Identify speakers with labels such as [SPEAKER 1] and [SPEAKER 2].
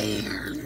[SPEAKER 1] I